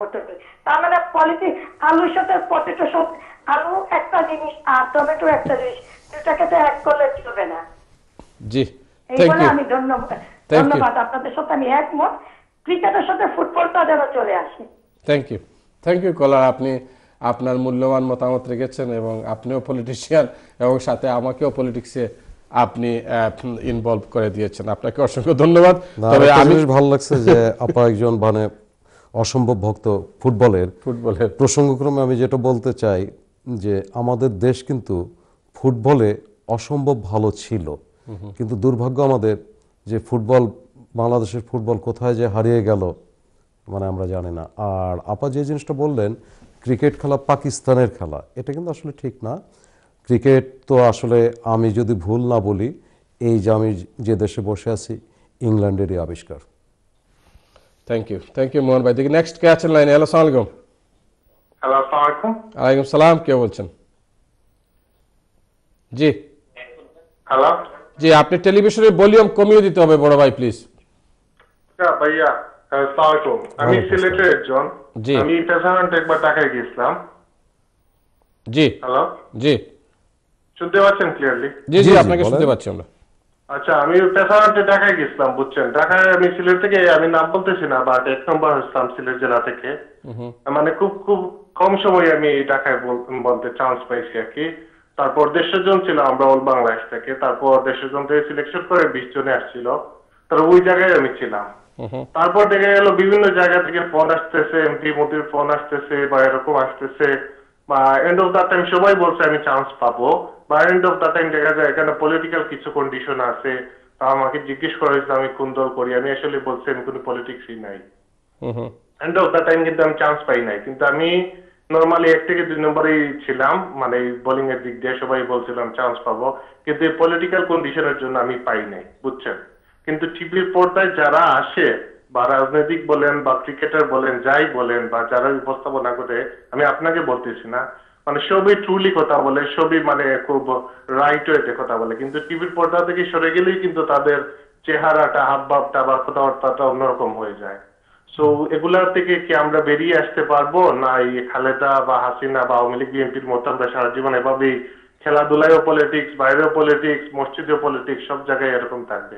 Potato তার মানে politics আলুর সাথে পটেটো সব আলু একটা জিনিস আর টমেটো একটা জিনিস দুটাকে তো এক করলে চলবে না। জি থ্যাংক ইউ আমি ধন্যবাদ ধন্যবাদ। আপনাদের সাথে আমি একমত। ক্রিকেটের সাথে ফুটবলটা যেন চলে আসে। Thank you thank you caller আপনি আপনার মূল্যবান মতামত রেখেছেন এবং আপনিও পলিটিশিয়ান এবং সাথে আমাকেও পলিটিক্সে আপনি ইনভলভ করে দিয়েছেন। আপনাকে অসংখ্য ধন্যবাদ। তবে আমি ভালো লাগছে যে আপা একজন মানে অসম্ভব ভক্ত ফুটবলের। ফুটবলের। প্রসঙ্গক্রমে আমি যেটা বলতে চাই যে আমাদের দেশ কিন্তু ফুটবলে অসম্ভব ভালো ছিল। কিন্তু দুর্ভাগ্য আমাদের যে ফুটবল বাংলাদেশের ফুটবল কোথায় যে হারিয়ে গেল মানে আমরা জানি না। আর আপা যে জিনিসটা বললেন ক্রিকেট খেলা পাকিস্তানের খেলা এটা কিন্তু আসলে ঠিক না। ক্রিকেট তো আসলে আমি যদি ভুল না বলি এই যে আমি যে দেশে বসে আছি ইংল্যান্ডেরই আবিষ্কার। Thank you thank you Mohan ভাই দেখি নেক্সট কে আছেন লাইনে হ্যালো সালাম আলাইকুম হ্যালো আসসালামু আলাইকুম আলাইকুম সালাম কে বলছেন জি হ্যালো জি আপনি টেলিভিশনের ভলিউম কমিয়ে দিতে হবে বড় ভাই প্লিজ ভাইয়া আমি সিলেটের একজন জি। আমি পেশারান্ট একবার ঢাকায় গেছিলাম জি হ্যালো জি শুনতে পাচ্ছেন ক্লিয়ারলি জি জি, আপনাকে। শুনতে পাচ্ছি আমরা আচ্ছা আমি পেশারান্টে ঢাকায় গেছিলাম বুঝছেন? ঢাকায় আমি সিলেট থেকে আমি নাম বলতেছি না বাট এক নম্বর হয়েছিলাম সিলেট জেলা থেকে। মানে খুব খুব কম সময়ে আমি ঢাকায় বলতে চান্স পাইছি আর কি। তারপর দেড়শো জন ছিল আমরা অল বাংলাদেশ থেকে। তারপর দেড়শো জন থেকে সিলেকশন করে বিশ জনে আসছিল। তার ওই জায়গায় আমি ছিলাম। তারপর দেখা গেল বিভিন্ন জায়গা থেকে ফোন আসতেছে এমপি মোদির ফোন আসতেছে বা এরকম আসতেছে। বা এন্ড অফ দ্য টাইম সবাই বলছে আমি চান্স পাবো। বা এন্ড অফ দ্য টাইম দেখা যায় এখানে পলিটিক্যাল কিছু কন্ডিশন আছে। তা আমাকে জিজ্ঞেস করা হয়েছে আমি কোন দল করি? আমি আসলে বলছি আমি কোনো পলিটিক্সই নাই। এন্ড অফ দ্য টাইম কিন্তু আমি চান্স পাই নাই। কিন্তু আমি নর্মালি এক থেকে দুই নম্বরেই ছিলাম মানে বোলিং এর দিক দিয়ে সবাই বলছিলাম চান্স পাবো। কিন্তু এই পলিটিক্যাল কন্ডিশনের জন্য আমি পাই নাই বুঝছেন? কিন্তু টিভির পর্দায় যারা আসে বা রাজনৈতিক বলেন বা ক্রিকেটার বলেন, যাই বলেন বা যারা উপস্থাপনা করে, আমি আপনাকে বলতেছি না। মানে সবই ট্রুলি কথা বলে সবই মানে খুব রাইট ওয়েতে কথা বলে। কিন্তু টিভির পর্দা থেকে সরে গেলেই কিন্তু তাদের চেহারাটা, হাবভাবটা বা কথাবার্তাটা অন্যরকম হয়ে যায়। সো এগুলা থেকে কি আমরা বেরিয়ে আসতে পারব? না এই খালেদা বা হাসিনা বা আওয়ামী লীগ বিএনপির মতো আমরা সারা জীবন এভাবেই খেলাধুলায়ও পলিটিক্স বাইরেও পলিটিক্স মসজিদেও পলিটিক্স সব জায়গায় এরকম থাকবে।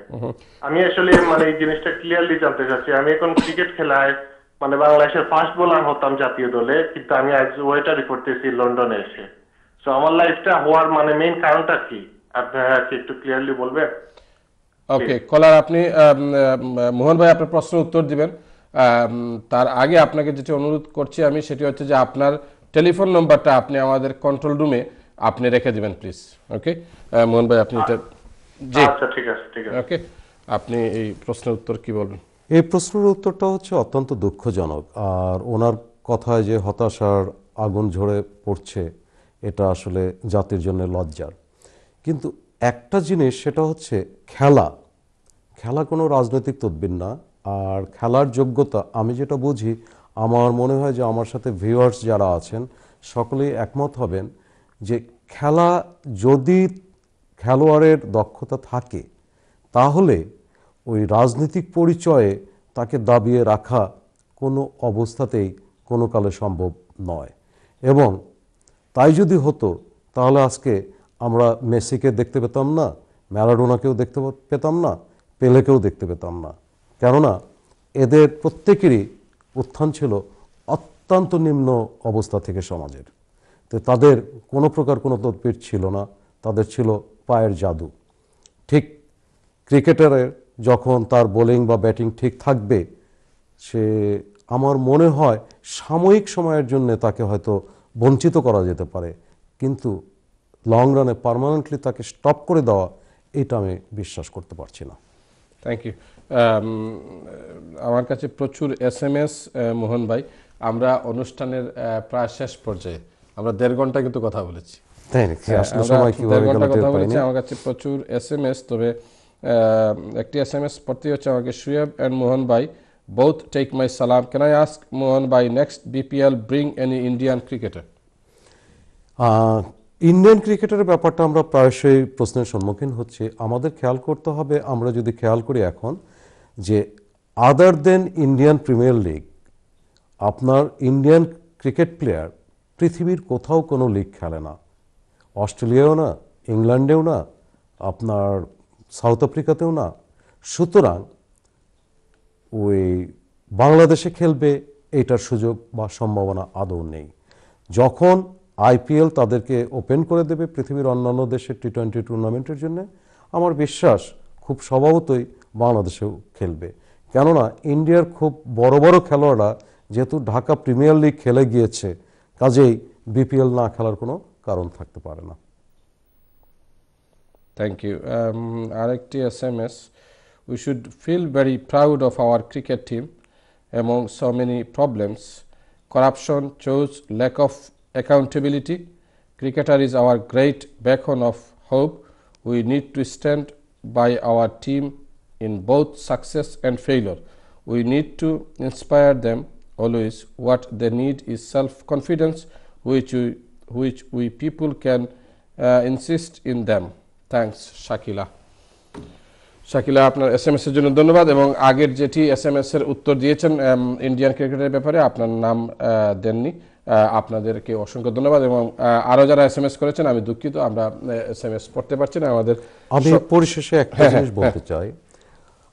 আমি আসলে মানে এই জিনিসটা ক্লিয়ারলি জানতে চাচ্ছি। আমি এখন ক্রিকেট খেলায় মানে বাংলাদেশের ফার্স্ট বোলার হতাম জাতীয় দলে কিন্তু আমি আজ ওয়েটারই করতেছি লন্ডনে এসে। সো আমার লাইফটা হওয়ার মানে মেইন কারণটা কি? আপনারা কি একটু ক্লিয়ারলি বলবেন? ওকে কলার আপনি মোহন ভাই আপনার প্রশ্নের উত্তর দিবেন। তার আগে আপনাকে যেটি অনুরোধ করছি আমি সেটি হচ্ছে যে আপনার টেলিফোন নম্বরটা আপনি আমাদের কন্ট্রোল রুমে আপনি রেখে দিবেন প্লিজ ওকে মোহন ভাই আপনি এটা জি। আচ্ছা ঠিক আছে ঠিক আছে। ওকে আপনি এই প্রশ্নের উত্তর কি বলবেন? এই প্রশ্নের উত্তরটা হচ্ছে অত্যন্ত দুঃখজনক আর ওনার কথায় যে হতাশার আগুন ঝরে পড়ছে এটা আসলে জাতির জন্য লজ্জার। কিন্তু একটা জিনিস সেটা হচ্ছে খেলা। খেলা কোনো রাজনৈতিক তদবির না আর খেলার যোগ্যতা আমি যেটা বুঝি আমার মনে হয় যে আমার সাথে ভিউয়ার্স যারা আছেন সকলেই একমত হবেন যে খেলা যদি খেলোয়াড়ের দক্ষতা থাকে, তাহলে ওই রাজনৈতিক পরিচয়ে তাকে দাবিয়ে রাখা কোনো অবস্থাতেই কোনো কালে সম্ভব নয়। এবং তাই যদি হতো, তাহলে আজকে আমরা মেসিকে দেখতে পেতাম না, ম্যারাডোনাকেও দেখতে পেতাম না, পেলেকেও দেখতে পেতাম না। কেননা এদের প্রত্যেকেরই উত্থান ছিল অত্যন্ত নিম্ন অবস্থা থেকে সমাজের। তো তাদের কোনো প্রকার কোনো তদবির ছিল না। তাদের ছিল পায়ের জাদু। ঠিক ক্রিকেটারের যখন তার বোলিং বা ব্যাটিং ঠিক থাকবে, সে আমার মনে হয় সাময়িক সময়ের জন্য তাকে হয়তো বঞ্চিত করা যেতে পারে। কিন্তু লং রানে পার্মানেন্টলি তাকে স্টপ করে দেওয়া, এটা আমি বিশ্বাস করতে পারছি না। থ্যাংক ইউ আমার কাছে প্রচুর এস এম এস মোহন ভাই। আমরা অনুষ্ঠানের প্রায় শেষ পর্যায়ে আমরা দেড় ঘণ্টা কিন্তু কথা বলেছি। তাই নাকি? হ্যাঁ, আসলে আমরা সময় দেড় ঘণ্টা কথা বলেছি আমার কাছে প্রচুর এস এম এস তবে একটি এস এম এস পড়তে হচ্ছে আমাকে সুয়েব অ্যান্ড মোহন ভাই বোথ টেক মাই সালাম ক্যান আই আস্ক মোহন ভাই next BPL bring any Indian cricketer Indian ক্রিকেটের ব্যাপারটা আমরা প্রায়শই প্রশ্নের সম্মুখীন হচ্ছি। আমাদের খেয়াল করতে হবে আমরা যদি খেয়াল করি এখন যে other then Indian premier league আপনার ইন্ডিয়ান ক্রিকেট প্লেয়ার পৃথিবীর কোথাও কোনো লিগ খেলে না। অস্ট্রেলিয়াও না, ইংল্যান্ডেও না, আপনার সাউথ আফ্রিকাতেও না। সুতরাং ওই বাংলাদেশে খেলবে এটার সুযোগ বা সম্ভাবনা আদৌ নেই। যখন আইপিএল তাদেরকে ওপেন করে দেবে পৃথিবীর অন্যান্য দেশের টি টোয়েন্টি টুর্নামেন্টের জন্য, আমার বিশ্বাস খুব স্বভাবতই বাংলাদেশেও খেলবে। কেননা ইন্ডিয়ার খুব বড় বড় খেলোয়াড়রা যেহেতু ঢাকা প্রিমিয়ার লিগ খেলে গিয়েছে কাজেই বিপিএল না খেলার কোনো কারণ থাকতে পারে না। থ্যাংক ইউ আরেকটি S M S we should feel very proud of our cricket team এবং so many problems corruption chaos lack of accountability cricketer is our great beacon of hope we need to stand by our team in both success and failure we need to inspire them always what they need is self confidence which we, which we people can uh, insist in them. Thanks shakila. Shakila আপনার S M এর জন্য ধন্যবাদ এবং আগের যেটি S M S এর উত্তর দিয়েছেন ইন্ডিয়ান ক্রিকেটের ব্যাপারে আপনার নাম দেননি। আপনাদেরকে অসংখ্য ধন্যবাদ এবং আহ, আরও যারা এস এম এস করেছেন আমি দুঃখিত আমরা এস এম এস পড়তে পারছি না আমাদের আমি পরিশেষে একটা জিনিস বলতে চাই।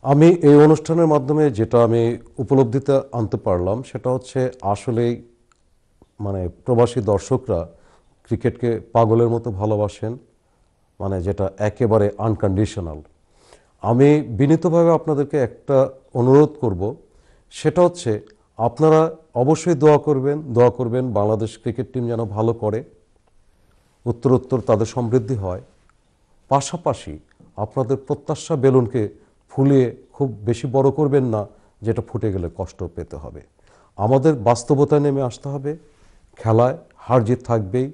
আমি এই অনুষ্ঠানের মাধ্যমে যেটা আমি উপলব্ধিতে আনতে পারলাম, সেটা হচ্ছে আসলেই মানে প্রবাসী দর্শকরা ক্রিকেটকে পাগলের মতো ভালোবাসেন মানে যেটা একেবারে আনকন্ডিশনাল আমি বিনীতভাবে আপনাদেরকে একটা অনুরোধ করব, সেটা হচ্ছে আপনারা অবশ্যই দোয়া করবেন দোয়া করবেন বাংলাদেশ ক্রিকেট টিম যেন ভালো করে, উত্তরোত্তর তাদের সমৃদ্ধি হয়। পাশাপাশি আপনাদের প্রত্যাশা বেলুনকে ফুলিয়ে খুব বেশি বড় করবেন না, যেটা ফুটে গেলে কষ্ট পেতে হবে। আমাদের বাস্তবতায় নেমে আসতে হবে। খেলায় হার জিত থাকবেই।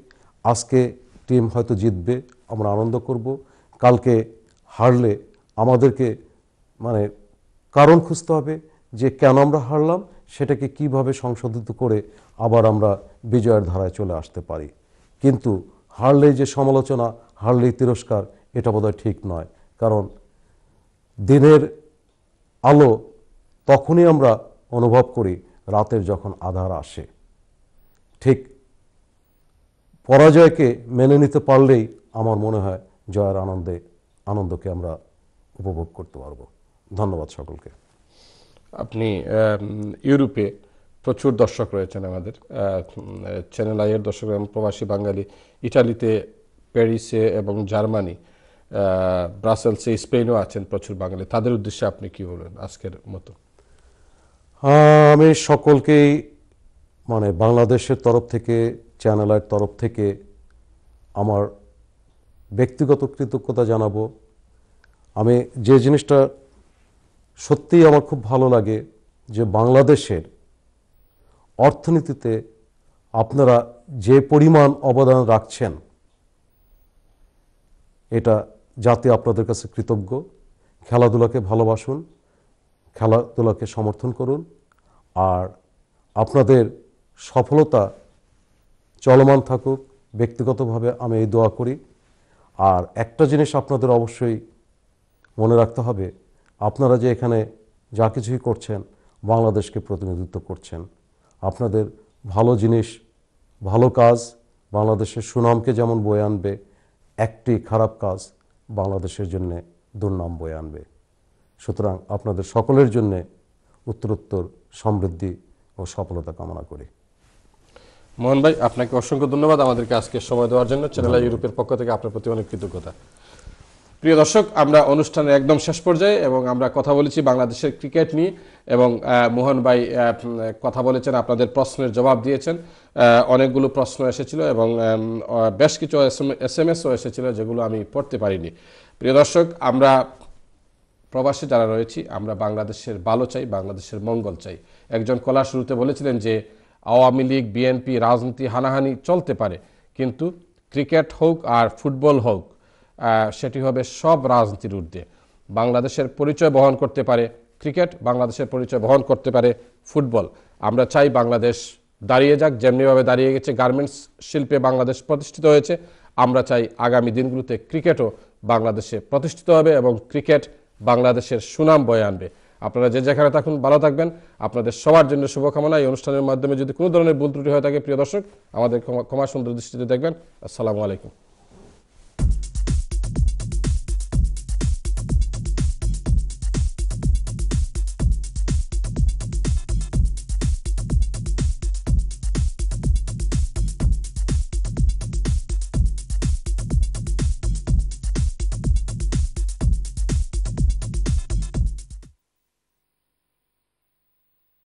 আজকে টিম হয়তো জিতবে, আমরা আনন্দ করব। কালকে হারলে আমাদেরকে মানে কারণ খুঁজতে হবে যে কেন আমরা হারলাম, সেটাকে কীভাবে সংশোধিত করে আবার আমরা বিজয়ের ধারায় চলে আসতে পারি। কিন্তু হারলেই যে সমালোচনা, হারলেই তিরস্কার, এটা বোধহয় ঠিক নয়। কারণ দিনের আলো তখনই আমরা অনুভব করি, রাতের যখন আধার আসে। ঠিক পরাজয়কে মেনে নিতে পারলেই আমার মনে হয় জয়ের আনন্দে, আনন্দকে আমরা উপভোগ করতে পারব। ধন্যবাদ সকলকে। আপনি ইউরোপে প্রচুর দর্শক রয়েছেন আমাদের। চ্যানেল আইয়ের দর্শক এবং প্রবাসী বাঙালি, ইটালিতে, প্যারিসে এবং জার্মানি ব্রাসেলসে স্পেনও আছেন প্রচুর বাঙালি। তাদের উদ্দেশ্যে আপনি কি বলবেন আজকের মতো? আমি সকলকেই মানে বাংলাদেশের তরফ থেকে চ্যানেলের তরফ থেকে আমার ব্যক্তিগত কৃতজ্ঞতা জানাব। আমি যে জিনিসটা সত্যিই আমার খুব ভালো লাগে যে বাংলাদেশের অর্থনীতিতে আপনারা যে পরিমাণ অবদান রাখছেন, এটা জাতি আপনাদের কাছে কৃতজ্ঞ। খেলাধুলাকে ভালোবাসুন, খেলাধুলাকে সমর্থন করুন, আর আপনাদের সফলতা চলমান থাকুক, ব্যক্তিগতভাবে আমি এই দোয়া করি। আর একটা জিনিস আপনাদের অবশ্যই মনে রাখতে হবে, আপনারা যে এখানে যা কিছুই করছেন, বাংলাদেশকে প্রতিনিধিত্ব করছেন। আপনাদের ভালো জিনিস, ভালো কাজ, বাংলাদেশের সুনামকে যেমন বয়ে আনবে, একটি খারাপ কাজ বাংলাদেশের জন্য দুর্নাম বয়ে আনবে। সুতরাং আপনাদের সকলের জন্য উত্তরোত্তর সমৃদ্ধি ও সফলতা কামনা করি। মোহন ভাই, আপনাকে অসংখ্য ধন্যবাদ আমাদেরকে আজকে সময় দেওয়ার জন্য। চ্যানেল ইউরোপের পক্ষ থেকে আপনার প্রতি অনেক কৃতজ্ঞতা। প্রিয় দর্শক, আমরা অনুষ্ঠানের একদম শেষ পর্যায়ে এবং আমরা কথা বলেছি বাংলাদেশের ক্রিকেট নিয়ে এবং মোহন ভাই কথা বলেছেন, আপনাদের প্রশ্নের জবাব দিয়েছেন। অনেকগুলো প্রশ্ন এসেছিল এবং বেশ কিছু এস এম এসও এসেছিল যেগুলো আমি পড়তে পারিনি। প্রিয় দর্শক, আমরা প্রবাসে যারা রয়েছি, আমরা বাংলাদেশের ভালো চাই, বাংলাদেশের মঙ্গল চাই। একজন কলা শুরুতে বলেছিলেন যে, আওয়ামী লীগ, বিএনপি, রাজনীতি হানাহানি চলতে পারে, কিন্তু ক্রিকেট হোক আর ফুটবল হোক সেটি হবে সব রাজনীতির ঊর্ধ্বে। বাংলাদেশের পরিচয় বহন করতে পারে ক্রিকেট, বাংলাদেশের পরিচয় বহন করতে পারে ফুটবল। আমরা চাই বাংলাদেশ দাঁড়িয়ে যাক, যেমনিভাবে দাঁড়িয়ে গেছে গার্মেন্টস শিল্পে বাংলাদেশ প্রতিষ্ঠিত হয়েছে, আমরা চাই আগামী দিনগুলোতে ক্রিকেটও বাংলাদেশে প্রতিষ্ঠিত হবে এবং ক্রিকেট বাংলাদেশের সুনাম বয়ে আনবে। আপনারা যে যেখানে থাকুন, ভালো থাকবেন। আপনাদের সবার জন্য শুভকামনা। এই অনুষ্ঠানের মাধ্যমে যদি কোনো ধরনের ভুল ত্রুটি হয়ে থাকে, প্রিয় দর্শক, আমাদের ক্ষমা- সুন্দর দৃষ্টিতে দেখবেন। আসসালামু আলাইকুম।